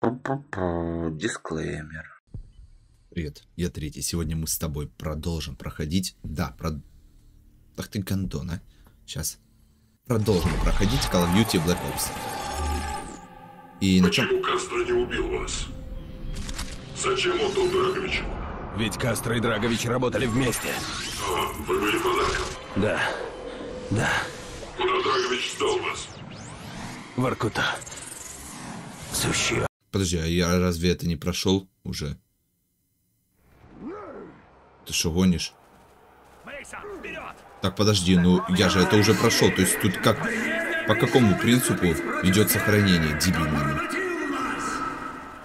Дисклеймер. Привет, я Третий. Сегодня мы с тобой продолжим проходить... Да, про... Ах ты гандон, а. Сейчас. Продолжим проходить Call of Duty Black Ops. И на чем... Почему Кастро не убил вас? Зачем отдал Драговичу? Ведь Кастро и Драгович работали вместе. А, вы были подарком. Да. Да. Куда Драгович сдал вас? Воркута. Сущий Подожди, а я разве это не прошел уже? Ты что, гонишь? Так, подожди, ну я же это уже прошел. То есть тут как... По какому принципу идет сохранение дебильному?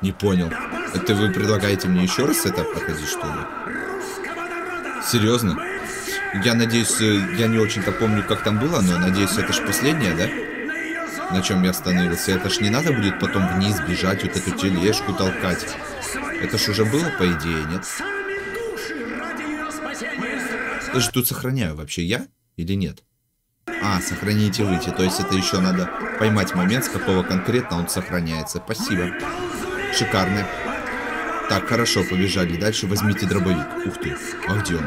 Не понял. Это вы предлагаете мне еще раз это проходить, что ли? Серьезно? Я надеюсь, э, я не очень-то помню, как там было, но надеюсь, это же последнее, да? На чем я остановился. Это ж не надо будет потом вниз бежать, вот эту тележку толкать. Это ж уже было, по идее, нет? Даже тут сохраняю вообще я или нет? А, сохраните выйти. То есть это еще надо поймать момент, с какого конкретно он сохраняется. Спасибо. Шикарно. Так, хорошо, побежали. Дальше возьмите дробовик. Ух ты. А где он?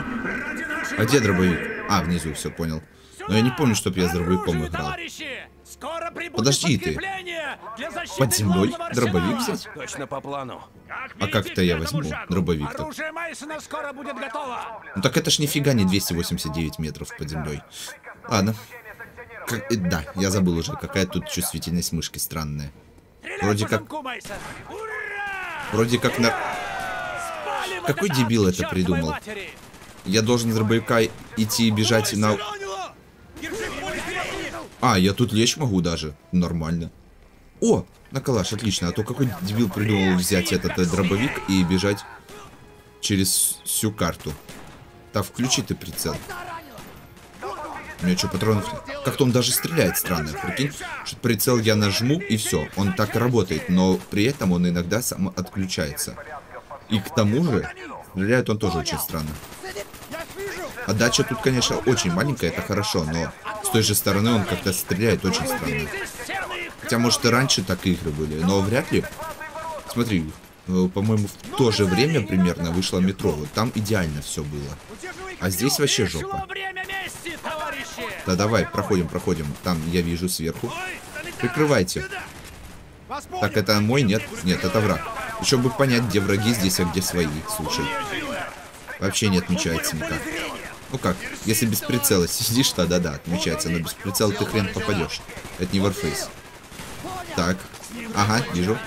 А где дробовик? А, внизу, все, понял. Но я не помню, чтоб я с дробовиком играл. Подожди ты. Под землей дробовик взять? Точно по плану. А как это я возьму дробовик -то? Оружие Майсона скоро будет готово. Ну так это ж нифига не 289 метров под землей. Ладно. Как- э, да, я забыл уже, какая тут чувствительность мышки странная. Вроде как-! Вроде как на... Какой дебил это придумал? Я должен с дробовика идти и бежать на... А, я тут лечь могу даже. Нормально. О, на калаш, отлично. А то какой дебил придумал взять этот э, дробовик и бежать через всю карту. Так, включи ты прицел. У меня что, патронов... Как-то он даже стреляет странно, прикинь. Что прицел я нажму, и все. Он так работает, но при этом он иногда сам отключается. И к тому же, стреляет он тоже очень странно. Отдача тут, конечно, очень маленькая, это хорошо, но с той же стороны он как-то стреляет очень странно. Хотя, может, и раньше так игры были, но вряд ли. Смотри, э, по-моему, в то же время примерно вышло метро. Вот там идеально все было. А здесь вообще жопа. Да давай, проходим, проходим. Там я вижу сверху. Прикрывайте. Так, это мой? Нет? Нет, это враг. Еще бы понять, где враги здесь, а где свои. Слушай. Вообще не отмечается никак. Ну как, если без прицела сидишь, то да-да, отмечается, но без прицела ты хрен попадешь. Это не Warface. Так. Ага, вижу.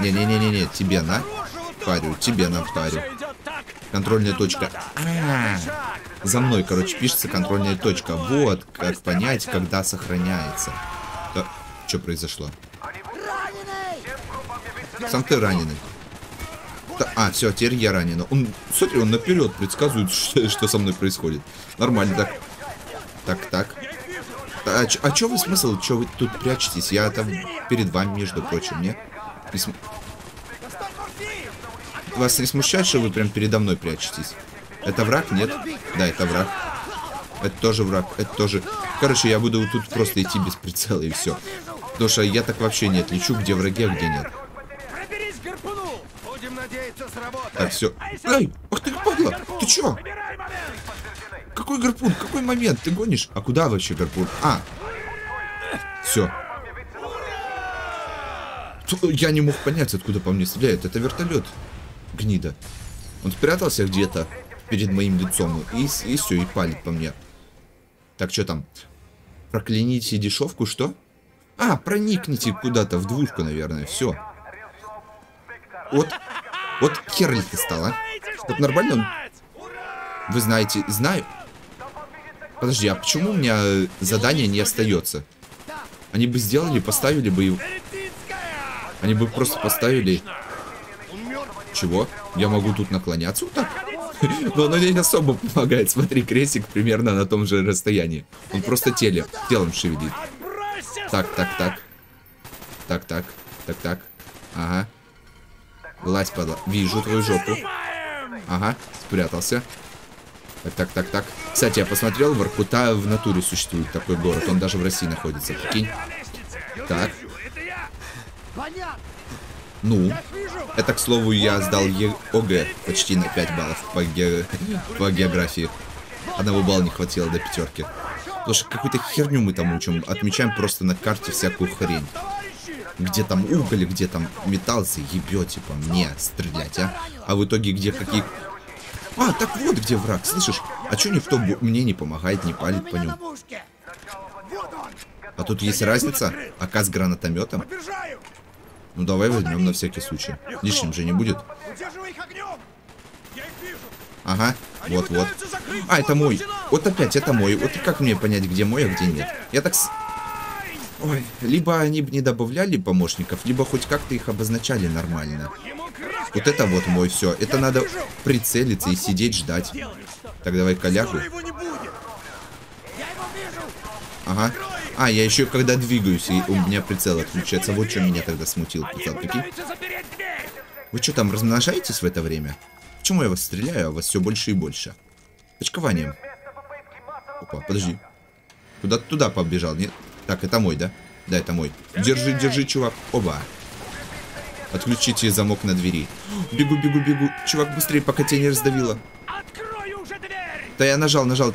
Не-не-не-не-не, тебе на. Парю, тебе на парю. Контрольная точка. А, за мной, короче, пишется контрольная точка. Вот, как понять, когда сохраняется. Что произошло? Сам ты раненый. Да, а, все, теперь я ранен. Он, смотри, он наперед предсказывает, что, что со мной происходит. Нормально, так. Так, так. А, а чё вы смысл? Чё вы тут прячетесь? Я там перед вами, между прочим, нет? Не см- Вас не смущает, что вы прям передо мной прячетесь? Это враг? Нет? Да, это враг. Это тоже враг. Это тоже... Короче, я буду тут просто идти без прицела и все. Потому что я так вообще не отличу, где враги, а где нет. Надеяться, сработает. Так, все. Эй, ах ты падла! Ты чё? Какой гарпун? Какой момент? Ты гонишь? А куда вообще гарпун? А. Все. Я не мог понять, откуда по мне стреляют. Это вертолет. Гнида. Он спрятался где-то перед моим лицом. И, и все, и палит по мне. Так, что там? Прокляните дешевку, что? А, проникните куда-то в двушку, наверное. Все. Вот. Вот хер ты стала. Вот нормально он вы знаете, знаю. Подожди, а почему у меня задание не остается? Они бы сделали, поставили бы его. Они бы просто поставили. Чего? Я могу тут наклоняться вот так? Но оно не особо помогает. Смотри, крестик примерно на том же расстоянии. Он просто теле, телом шевелит. Так, так, так. Так, так, так, так. Ага. Вылазь, падла. Вижу твою жопу. Ага, спрятался. Так, так, так, так. Кстати, я посмотрел, Воркута в натуре существует такой город. Он даже в России находится, прикинь. Так. Ну, это, к слову, я сдал ЕОГ почти на 5 баллов по, ге... по географии. Одного балла не хватило до пятерки. Потому что какую-то херню мы там учим. Отмечаем просто на карте всякую хрень. Где там уголь, где там металл, заебете по мне стрелять, а? А в итоге где какие... А, так вот где враг, слышишь? А чё никто мне не помогает, не палит по нему? А тут есть разница? АК с гранатометом? Ну давай возьмем на всякий случай. Лишним же не будет. Ага, Они вот, вот. пытаются закрыть А, это мой. Вот опять, это мой. Вот как мне понять, где мой, а где нет? Я так... Ой, либо они бы не добавляли помощников, либо хоть как-то их обозначали нормально. Вот это вот мой все. Это надо прицелиться и сидеть ждать. Так, давай коляху. Ага. А, я еще когда двигаюсь, и у меня прицел отключается. Вот что меня тогда смутил, пацан. Дверь! Вы что там, размножаетесь в это время? Почему я вас стреляю, а вас все больше и больше? Почкованием. Опа, подожди. Куда туда побежал, нет? Так, это мой, да? Да, это мой. Держи, держи, чувак. Оба. Отключите замок на двери. Бегу, бегу, бегу. Чувак, быстрее, пока тебя не раздавило. Открой уже дверь! Да я нажал, нажал.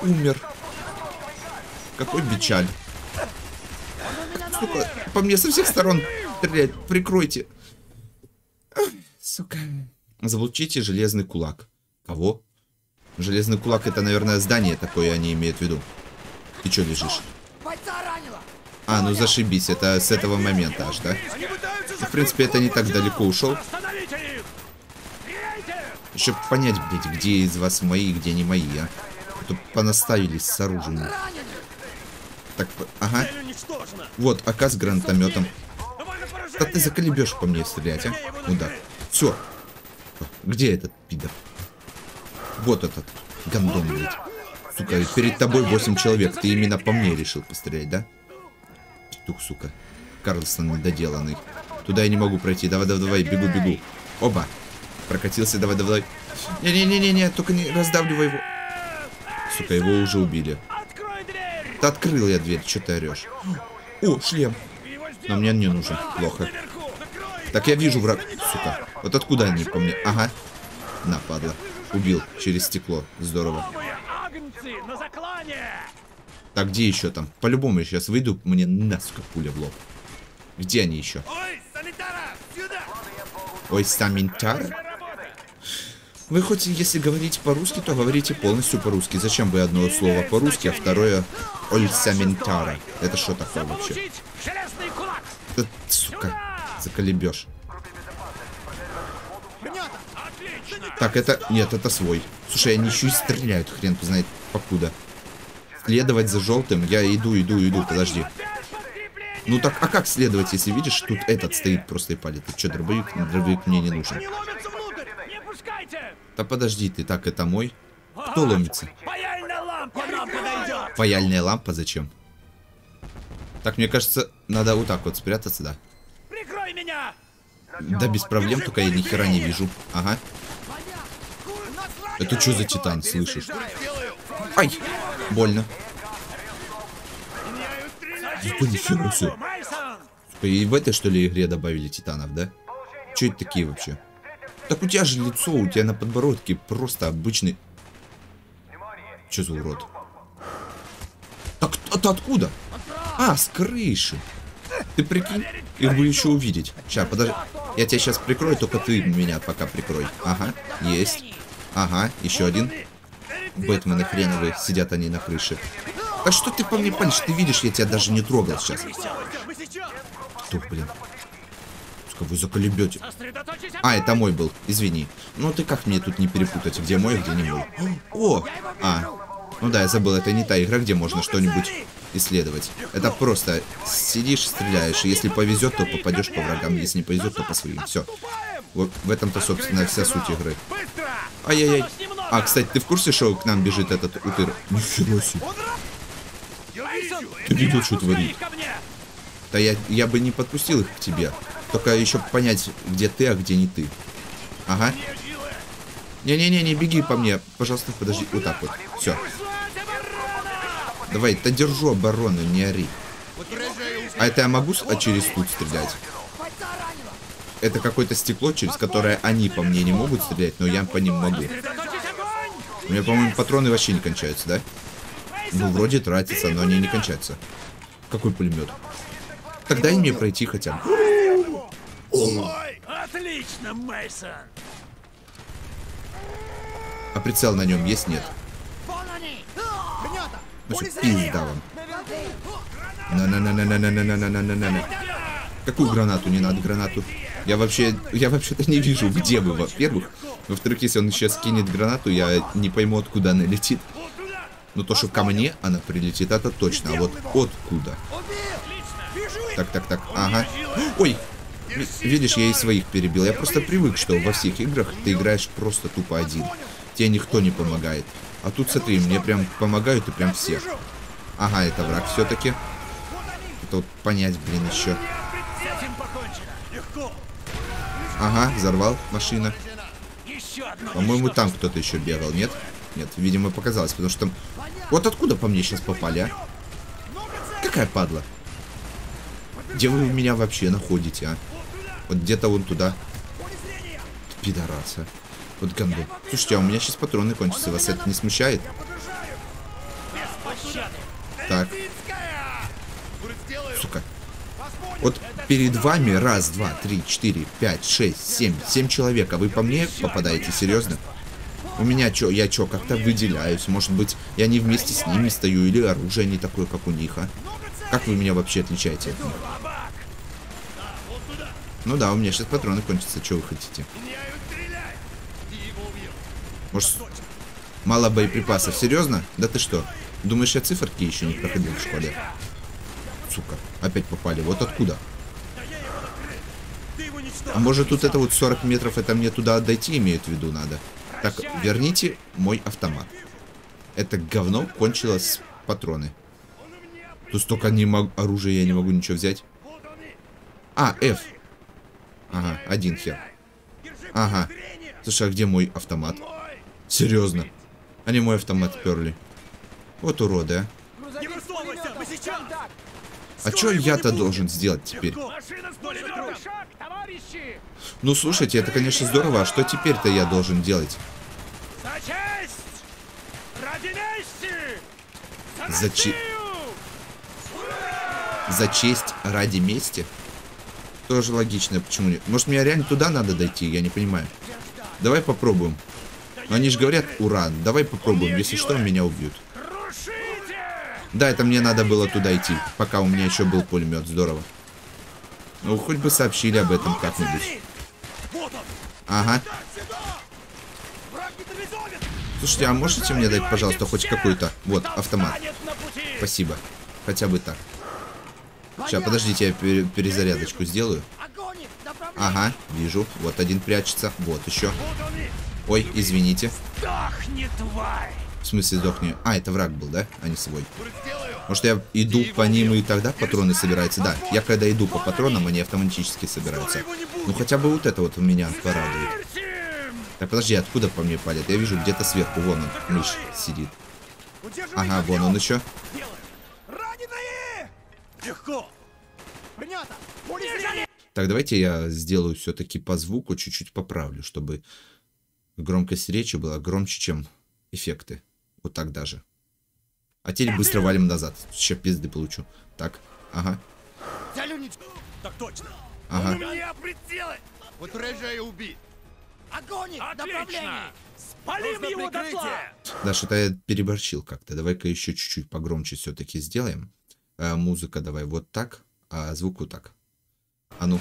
Умер. Какой печаль. Сука, по мне со всех сторон стрелять. Прикройте. Ах, Сука. Заблучите железный кулак. Кого? Железный кулак это, наверное, здание такое они имеют в виду. Ты что лежишь? А, ну зашибись, это с этого момента аж, да? Пытаются В принципе, это не так далеко ушел. Еще понять, блядь, где из вас мои, где не мои, а? А то понаставились с оружием. Так, ага. Вот, АК с гранатометом. Да ты заколебешь по мне стрелять, а? Ну да. Все. Где этот пидор? Вот этот. Гандон, блядь. Сука, перед тобой 8 человек. Ты именно по мне решил пострелять, да? Петух, сука. Карлсон недоделанный. Туда я не могу пройти. Давай, давай, давай, бегу, бегу. Оба. Прокатился, давай, давай. Не-не-не-не, только не раздавливай его. Сука, его уже убили. Да открыл я дверь, что ты орешь? О, шлем. Но мне не нужен. Плохо. Так я вижу враг. Сука. Вот откуда они по мне? Ага. На, падла. Убил через стекло. Здорово. На заклане! Так, где еще там? По-любому я сейчас выйду, мне насколько пуля в лоб. Где они еще? Ой, санитара! Сюда! Ой? Работа! Вы хоть если говорите по-русски, то говорите полностью по-русски. Зачем вы одно слово по-русски, а второе Оль Саминтара? Это что такое вообще? Да, сука, заколебешь. Отлично! Так, это... Нет, это свой. Слушай, они еще и стреляют, хрен знает покуда. Следовать за желтым. Я иду, иду, иду, подожди. Ну так, а как следовать, если видишь, тут этот стоит просто и палит? Ты что, дробовик? Дробовик мне не нужен. Да подожди ты, так, это мой? Кто ломится? Паяльная лампа нам подойдет! Паяльная лампа зачем? Так, мне кажется, надо вот так вот спрятаться, да? Прикрой меня! Да без проблем, только я ни хера не вижу. Ага. Это что за титан, слышишь? Ай! Больно. Зато себе. Мейсон! И в этой, что ли, игре добавили титанов, да? Че это такие вообще? Так у тебя же лицо, у тебя на подбородке просто обычный... Че за урод? Так, это откуда? А, с крыши. Ты прикинь, их бы еще увидеть. Сейчас, подожди. Я тебя сейчас прикрою, только ты меня пока прикрой. Ага, есть. Ага, еще один. Бэтмены хреновые, сидят они на крыше. А что ты по мне палишь? Ты видишь, я тебя даже не трогал сейчас. Тух, блин. Сука, вы заколебете. А, это мой был, извини. Ну ты как мне тут не перепутать, где мой, где не мой? О! А, ну да, я забыл, это не та игра, где можно что-нибудь исследовать. Это просто сидишь, стреляешь, и если повезет, то попадешь по врагам, если не повезет, то по своим. Все. Вот в этом-то, собственно, вся суть игры. Ай-яй-яй. А, кстати, ты в курсе, что к нам бежит этот утыр? Нихера себе. Ты видел, что творит? ко мне! Да я, я бы не подпустил их к тебе. Только еще понять, где ты, а где не ты. Ага. Не-не-не, не беги по мне. Пожалуйста, подожди. Вот так вот. Все. Давай, да держу оборону, не ори. А это я могу а через тут стрелять? Это какое-то стекло, через которое они по мне не могут стрелять, но я по ним могу. У меня, по-моему, патроны вообще не кончаются, да? Ну, вроде тратятся, но они не кончаются. Какой пулемет? Так дай мне пройти хотя бы. Отлично, Мейсон. А прицел на нем есть? Нет. Ну что, пизда вам. На-на-на-на-на-на-на-на-на-на-на. Какую гранату? Не надо гранату. Я вообще, я вообще-то не вижу, где вы, во-первых. Во-вторых, если он сейчас кинет гранату, я не пойму, откуда она летит. Но то, что ко мне она прилетит, это точно. А вот откуда? Так, так, так. Ага. Ой! Ви- Видишь, я и своих перебил. Я просто привык, что во всех играх ты играешь просто тупо один. Тебе никто не помогает. А тут, смотри, мне прям помогают и прям все. Ага, это враг все-таки. Это вот понять, блин, еще. Ага, взорвал машина. По-моему, там кто-то еще бегал, нет? Нет, видимо, показалось, потому что там... Вот откуда по мне сейчас попали, а? Какая падла? Где вы меня вообще находите, а? Вот где-то вон туда. Пидораса. Вот гандон. Слушайте, а у меня сейчас патроны кончатся. Вас это не смущает? Так. Сука. Вот перед вами раз, два, три, четыре, пять, шесть, семь. Семь человек, а вы по мне попадаете? Серьезно? У меня чё, я чё, как-то выделяюсь? Может быть, я не вместе с ними стою, или оружие не такое, как у них, а? Как вы меня вообще отличаете? Ну да, у меня сейчас патроны кончатся, что вы хотите? Может, мало боеприпасов? Серьезно? Да ты что? Думаешь, я циферки еще не проходил в школе? Сука, опять попали. Вот откуда? А может тут это вот 40 метров, это мне туда дойти имеют в виду надо? Так, верните мой автомат. Это говно кончилось патроны. Тут столько не мог... оружия, я не могу ничего взять. А, F. Ага, один хер. Ага. Слушай, а где мой автомат? Серьезно. Они мой автомат перли. Вот уроды, а. Не высовывайся, мы сейчас. А что я-то должен сделать теперь? Ну, слушайте, это, конечно, здорово. А что теперь-то я должен делать? За честь! Ради мести! За че- За честь ради мести? Тоже логично, почему нет? Может, мне реально туда надо дойти? Я не понимаю. Давай попробуем. Но они же говорят, ура, давай попробуем. Если что, меня убьют. Да, это мне надо было туда идти, пока у меня еще был пулемет. Здорово. Ну, хоть бы сообщили об этом как-нибудь. Ага. Слушайте, а можете мне дать, пожалуйста, хоть какой-то? Вот, автомат. Спасибо. Хотя бы так. Сейчас, подождите, я пере- перезарядочку сделаю. Ага, вижу. Вот один прячется. Вот еще. Ой, извините. Сдохни, тварь! В смысле сдохни? А, это враг был, да? А не свой. Может, я иду по ним и тогда патроны собираются? Да, я когда иду по патронам, они автоматически собираются. Ну, хотя бы вот это вот у меня порадует. Так, подожди, откуда по мне палят? Я вижу где-то сверху. Вон он, мышь сидит. Ага, вон он еще. Раненые! Легко! Принято! Пули Так, давайте я сделаю все-таки по звуку, чуть-чуть поправлю, чтобы громкость речи была громче, чем эффекты. Вот так даже. А теперь быстро валим назад. Сейчас пизды получу. Так, ага, Так точно! ага. меня прицелы! Утверждаю убит. Огонь! Отлично! Спалим его дотла! Да, что-то я переборчил как-то. Давай-ка еще чуть-чуть погромче все-таки сделаем. А, музыка давай вот так, а звук вот так. А ну.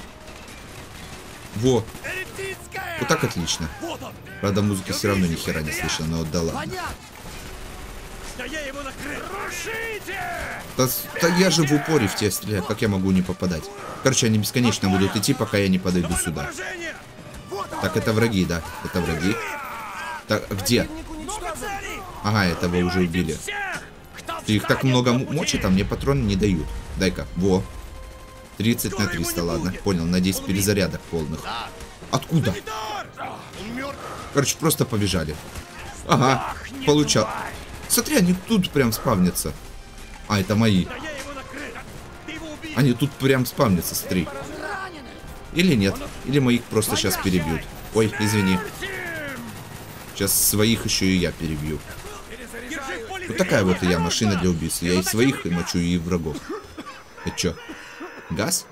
Во, Элитинская! вот так отлично. Вот он! Правда, музыки все равно ни хера не слышно, но да ладно. Да я его накрыл! Крушите! Да, да я же в упоре в тебя стреляю, как я могу не попадать? Короче, они бесконечно будут идти, пока я не подойду сюда. Так, это враги, да, это враги. Так, где? Ага, этого уже убили. Их так много на м- пути? мочит, а мне патроны не дают. Дай-ка, во. 30 на 300, ладно, понял, надеюсь, перезарядок полных. Откуда? Короче, просто побежали. Ага, получал. Смотри, они тут прям спавнятся. А, это мои. Они тут прям спавнятся, смотри. Или нет. Или моих просто сейчас перебьют. Ой, извини. Сейчас своих еще и я перебью. Вот такая вот я машина для убийства. Я и своих и мочу, и врагов. Это что? Газ?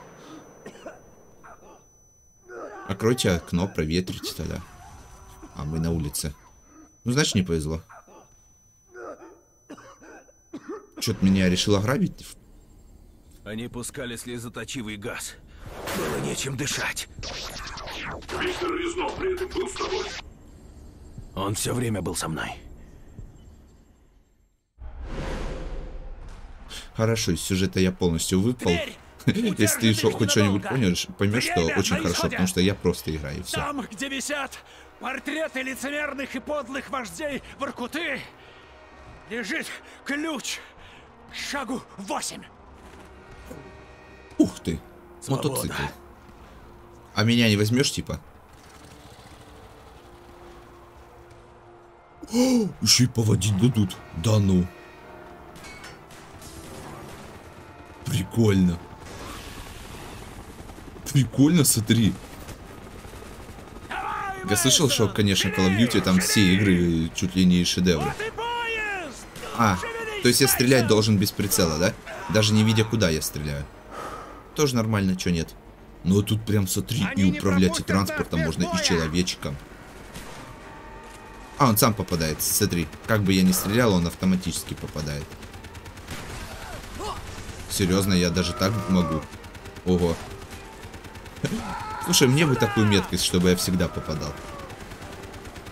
Откройте окно, проветрите тогда. А мы на улице. Ну, значит, не повезло. Что-то меня решил ограбить. Они пускали слезоточивый газ. Было нечем дышать. Виктор Резнов при этом был с тобой. Он все время был со мной. Хорошо, из сюжета я полностью выпал. Если ты шо- хоть что-нибудь поймешь, поймешь, что Время очень хорошо, потому что я просто играю, все. Там, где висят портреты лицемерных и подлых вождей Воркуты, лежит ключ шагу 8. Ух ты, Свобода. мотоцикл. А меня не возьмешь, типа? О, еще и поводить дадут. Да ну. Прикольно. Прикольно, смотри. Я слышал, что, конечно, Call of Duty там все игры чуть ли не шедевры. А, то есть я стрелять должен без прицела, да? Даже не видя, куда я стреляю. Тоже нормально, что нет. Но тут прям смотри, и управлять и транспортом можно, и человечком. А, он сам попадает, смотри. Как бы я ни стрелял, он автоматически попадает. Серьезно, я даже так могу. Ого. Слушай, мне бы такую меткость, чтобы я всегда попадал.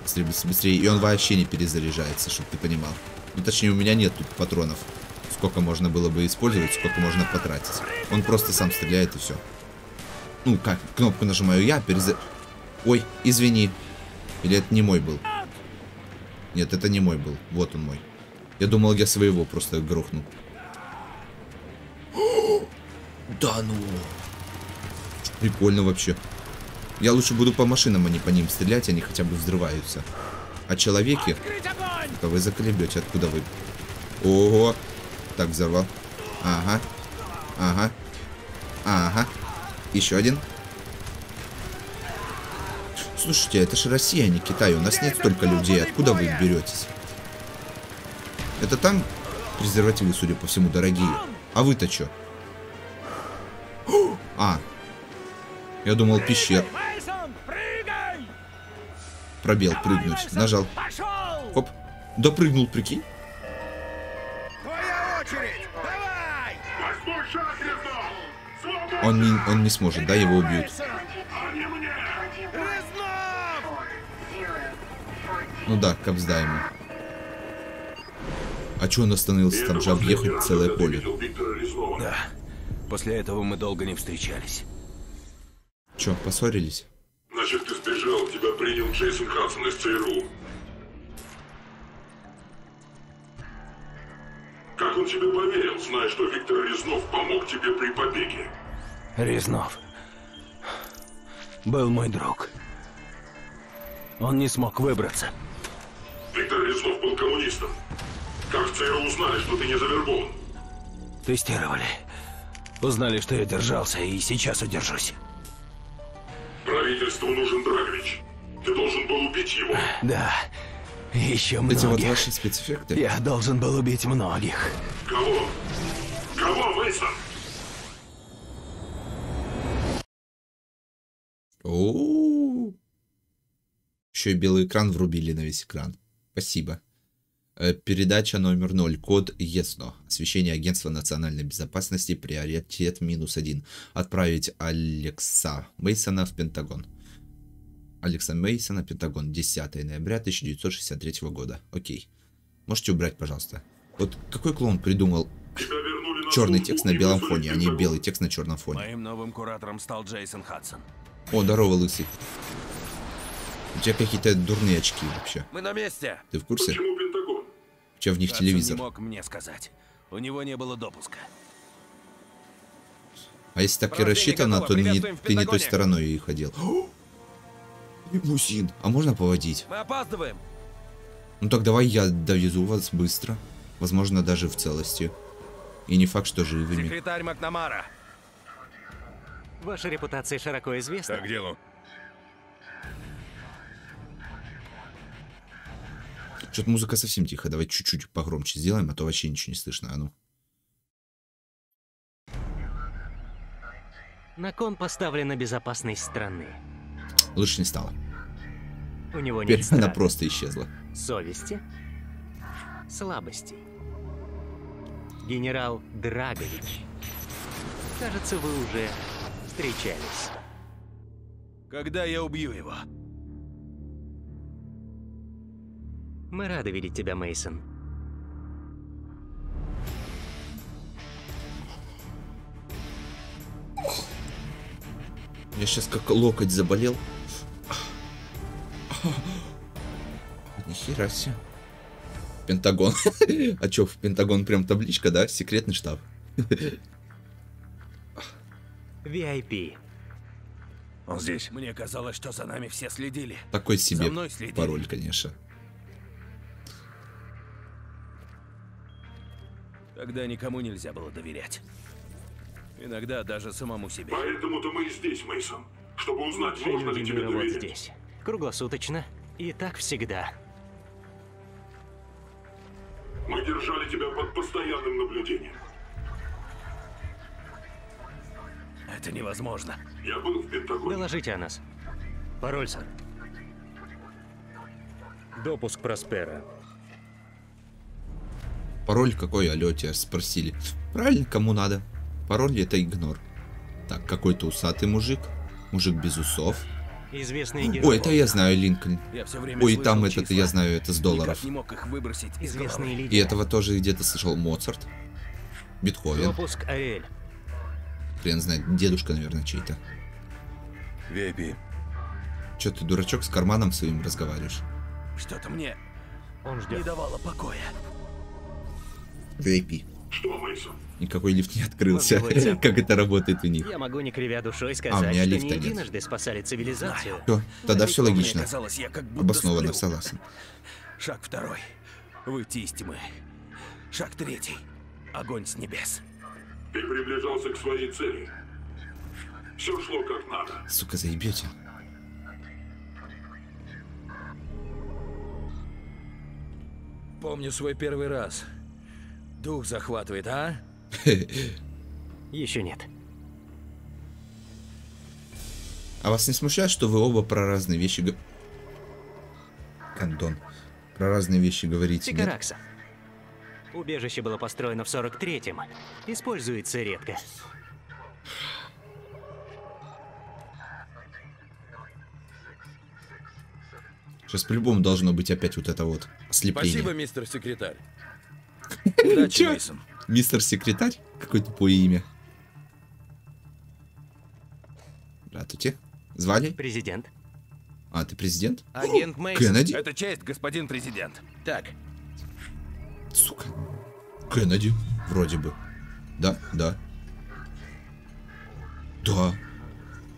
Быстрее, быс- быстрее. И он вообще не перезаряжается, чтобы ты понимал. Ну, точнее, у меня нет тут патронов. Сколько можно было бы использовать, сколько можно потратить. Он просто сам стреляет и все. Ну, как, кнопку нажимаю я, переза... Ой, извини. Или это не мой был? Нет, это не мой был. Вот он мой. Я думал, я своего просто грохнул. Да ну. Прикольно вообще. Я лучше буду по машинам, а не по ним стрелять, они хотя бы взрываются. А человеки... Да вы заколебете, откуда вы? Ого! Так, взорвал. Ага. Ага. Ага. Еще один. Слушайте, это же Россия, а не Китай. У нас нет столько людей. Откуда вы беретесь? Это там презервативы, судя по всему, дорогие. А вы-то что? А. Я думал, пещер. Пробел, прыгнуть. Нажал. Допрыгнул, прикинь. Твоя очередь! Давай! Он не, он не сможет, да, его убьют. А! Ну да, капсда ему. А чё он остановился? Там же объехать целое поле. Да. После этого мы долго не встречались. Чё, поссорились? Значит, ты сбежал, тебя принял Джейсон Хадсон из ЦРУ. Он тебе поверил, зная, что Виктор Резнов помог тебе при побеге? Резнов был мой друг. Он не смог выбраться. Виктор Резнов был коммунистом. Как в ЦРУ узнали, что ты не завербован? Тестировали. Узнали, что я держался, и сейчас удержусь. Правительству нужен Драгович. Ты должен был убить его. Да. Еще Эти вот многих. ваши спецэффекты. Я должен был убить многих. Кого? Кого, Мейсон? О, Еще и белый экран врубили на весь экран. Спасибо. Э, Передача номер 0. Код ЕСНО. Освещение Агентства национальной безопасности. Приоритет минус один. Отправить Алекса Мейсона в Пентагон. Алекса Мейсона, Пентагон. 10 ноября 1963 года. Окей. Можете убрать, пожалуйста. Вот какой клоун придумал черный текст на белом фоне, а не белый текст на черном фоне? Моим новым куратором стал Джейсон Хадсон. О, здорово, лысый. У тебя какие-то дурные очки вообще. Мы на месте! Ты в курсе? Почему Пентагон? У тебя в них Хадсон телевизор. не мог мне сказать. У него не было допуска. А если так и рассчитано, то не, ты не той стороной и ходил. Лимузин. А можно поводить? Мы опаздываем! Ну так давай я довезу вас быстро. Возможно, даже в целости. И не факт, что живыми. Секретарь Макнамара! Ваша репутация широко известна. Так делу. Что-то музыка совсем тихо. Давай чуть-чуть погромче сделаем, а то вообще ничего не слышно. А ну. На кон поставлена безопасность страны. Лучше не стало. У него Теперь нет она просто исчезла. совести, слабостей. Генерал Драгович. Кажется, вы уже встречались. Когда я убью его? Мы рады видеть тебя, Мейсон. Я сейчас как локоть заболел. Нихера себе. Пентагон. А чё, в Пентагон прям табличка, да? Секретный штаб. VIP. Он здесь. Мне казалось, что за нами все следили. Такой себе За мной следили. пароль, конечно. Тогда никому нельзя было доверять. Иногда даже самому себе. Поэтому-то мы и здесь, Мейсон, чтобы узнать, можно ли люди тебе доверять. здесь. Круглосуточно. И так всегда. Мы держали тебя под постоянным наблюдением. Это невозможно. Я был в Пентагоне. Доложите о нас. Пароль, сэр. Допуск Проспера. Пароль какой, алё, тебя спросили. Правильно, кому надо. Пароль это игнор. Так, какой-то усатый мужик. Мужик без усов. Известный герой. Ой, это я знаю, Линкольн. Я все время Ой, там этот, я знаю, это с долларов. Не мог их выбросить из Известный головы. лидер. И этого тоже где-то слышал Моцарт. Бетховен. Допуск Ариэль. Хрен знает, дедушка, наверное, чей-то. VIP. Че ты, дурачок, с карманом своим разговариваешь? Что-то мне Он не ждет. давало покоя. VIP. Что, Мейсон? Никакой лифт не открылся. Как это работает у них. Я могу, не кривя душой, А, у сказать, меня что лифта не нет. единожды спасали цивилизацию. Все, тогда все логично. казалось, я как будто Обоснованно, сплю. согласен. Шаг второй. Выйти из тьмы. Шаг третий. Огонь с небес. Ты приближался к своей цели. Все шло как надо. Сука, заебете. Помню свой первый раз. Дух захватывает, а? Еще нет. А вас не смущает, что вы оба про разные вещи Кондон. Про разные вещи говорите, нет? Сигаракса. Убежище было построено в 43-м. Используется редко. Сейчас по-любому должно быть опять вот это вот ослепление. Спасибо, мистер секретарь. Удачи? Мейсон. Мистер Секретарь? Какое тупое имя. Здравствуйте. Звали? Президент. А, ты президент? Агент Мейсон. Кеннеди? Это честь, господин президент. Так, Сука. Кеннеди. Вроде бы. Да, да. Да.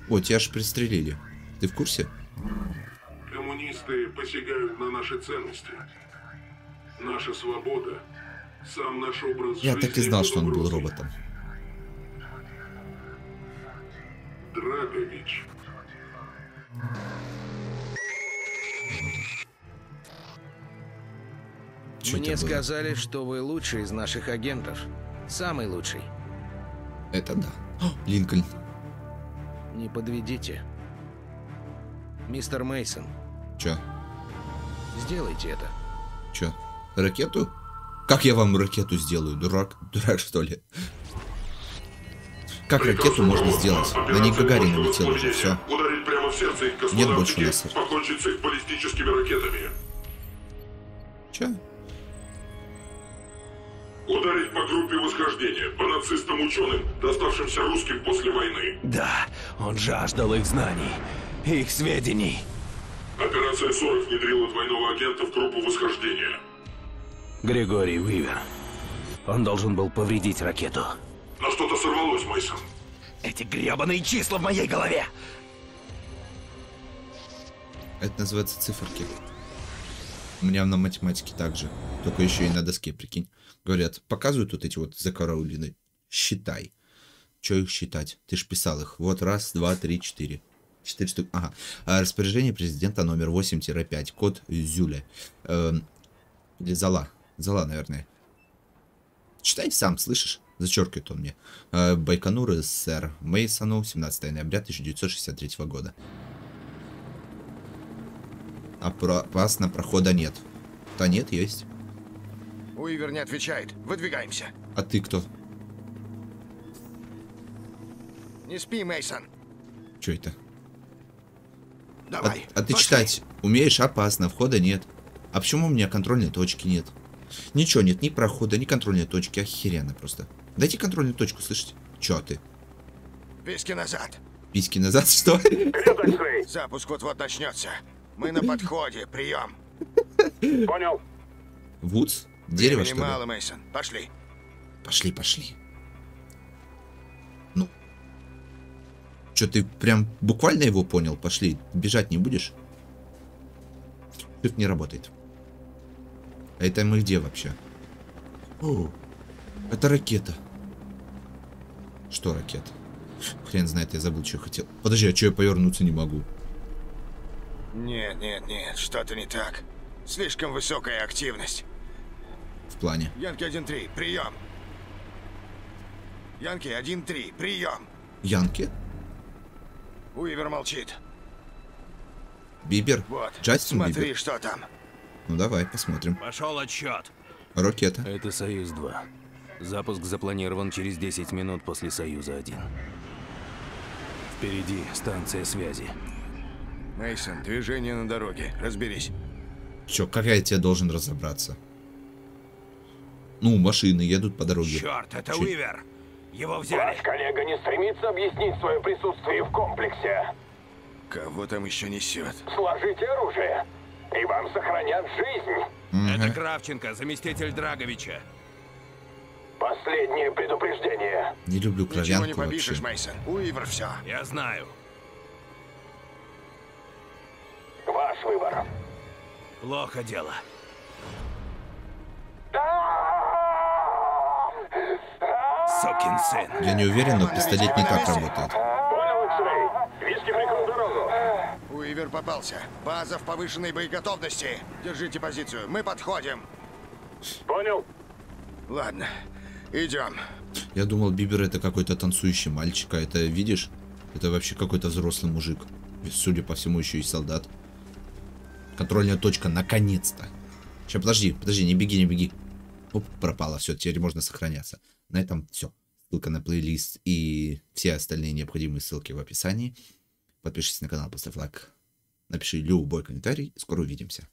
О, тебя аж пристрелили. Ты в курсе? Коммунисты посягают на наши ценности. Наша свобода, Я так и знал, что он был роботом. Драгович. Мне сказали, что вы лучший из наших агентов. Самый лучший. Это да. О, Линкольн. Не подведите. Мистер Мейсон, Чё? сделайте это. Чё? Ракету? Как я вам ракету сделаю? Дурак? Дурак, что ли? Как ракету можно сделать? На ней Гагарин улетел уже, все. Ударить прямо в сердце их Нет больше нас. покончить с их баллистическими ракетами. Чё? Ударить по группе восхождения, по нацистам-ученым, доставшимся русским после войны. да, он жаждал их знаний, их сведений. Операция 40 внедрила двойного агента в группу восхождения. Григорий Уивер. Он должен был повредить ракету. Но что-то сорвалось, Мейсон. Эти гребаные числа в моей голове! Это называется циферки. У меня на математике также. Только еще и на доске, прикинь. Говорят, показывают вот эти вот закараулены. Считай. Что их считать? Ты ж писал их. Вот раз, два, три, четыре. Четыре штук. Ага. А, распоряжение президента номер 8-5. Код Зюля. Эм, или Зала. Зала, наверное. Читай сам, слышишь? Зачеркивает он мне. Э, Байконур СССР. Мейсону, 17 ноября 1963 года. А опасно прохода нет. Да нет, есть. Уивер не отвечает. Выдвигаемся. А ты кто? Не спи, Мейсон. Что это? А, Давай. а ты пошли. читать умеешь? Опасно, входа нет. А почему у меня контрольной точки нет? Ничего нет, ни прохода, ни контрольной точки. Охеренно просто. Дайте контрольную точку, слышите? Чё ты? Писки назад. Письки назад, что? Запуск вот-вот начнется. Мы на подходе. Прием. Понял. Вудс? Дерево, что ли? мало, Мейсон. Пошли. Пошли, пошли. Ну. Чё, ты прям буквально его понял? Пошли. Бежать не будешь? Тут не работает. А это мы где вообще? О, это ракета. Что ракета? Хрен знает, я забыл, что хотел. Подожди, а что я повернуться не могу? Нет, нет, нет. Что-то не так. Слишком высокая активность. В плане. Янки 1-3. Прием. Янки 1-3. Прием. Янки? Уивер молчит. Бибер? Вот. Джастин Смотри, Бибер? что там. Ну давай, посмотрим. Пошел отсчет. Ракета. Это Союз-2. Запуск запланирован через 10 минут после Союза-1. Впереди станция связи. Мейсон, движение на дороге. Разберись. Чё, как я тебе должен разобраться? Ну, машины едут по дороге. Черт, это Чё- Уивер! Его взяли! коллега не стремится объяснить свое присутствие в комплексе. Кого там еще несет? Сложите оружие, и вам сохранят жизнь. Это Кравченко, заместитель Драговича. Последнее предупреждение. Не люблю Ничего не кровянку вообще. Мейсон. Уивер все. Я знаю. Ваш выбор. Плохо дело. Сукин сын. Я не уверен, но пистолет не так работает. Уивер попался. База в повышенной боеготовности. Держите позицию. Мы подходим. Понял? Ладно. Идем. Я думал, Бибер это какой-то танцующий мальчик, а это, видишь, это вообще какой-то взрослый мужик. Судя по всему, еще и солдат. Контрольная точка, наконец-то. Сейчас, подожди, подожди, не беги, не беги. Оп, пропало, все, теперь можно сохраняться. На этом все. Ссылка на плейлист и все остальные необходимые ссылки в описании. Подпишись на канал, поставь лайк. Напиши любой комментарий. Скоро увидимся.